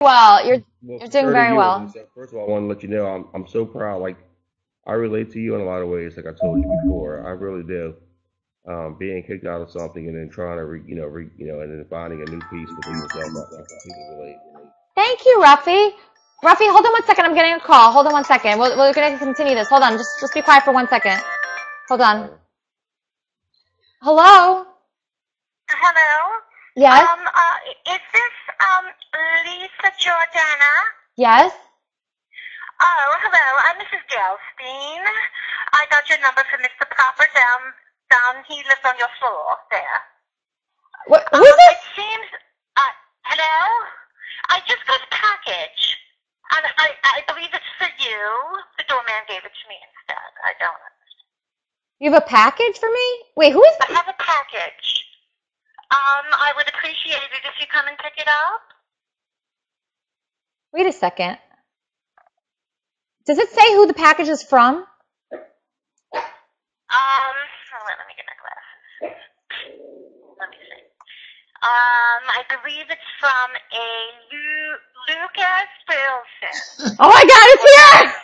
well. You're Well, you're doing very well. First of all, I want to let you know I'm I'm so proud. Like I relate to you in a lot of ways. Like I told you before, I really do. Um, being kicked out of something and then trying to, re, you know, re, you know, and then finding a new piece within yourself. I, I completely relate. Thank you, Ruffy. Ruffy, hold on one second. I'm getting a call. Hold on one second. We're, we're going to continue this. Hold on. Just, just be quiet for one second. Hold on. Hello? Hello. Yes? Um, uh, is this um Lisa Jordana? Yes? Oh, hello. I'm Mrs. Gellstein. I got your number from Mr. Popper down down. He lives on your floor there. What, Um, who's it this? seems. Uh, hello. I just got a package, and I I believe it's for you. The doorman gave it to me instead. I don't. You have a package for me? Wait, who is I have a package. Um, I would appreciate it if you come and pick it up. Wait a second. Does it say who the package is from? Um, on, let me get my glasses. Let me see. Um, I believe it's from a Lu- Lucas Wilson. Oh my god, it's here!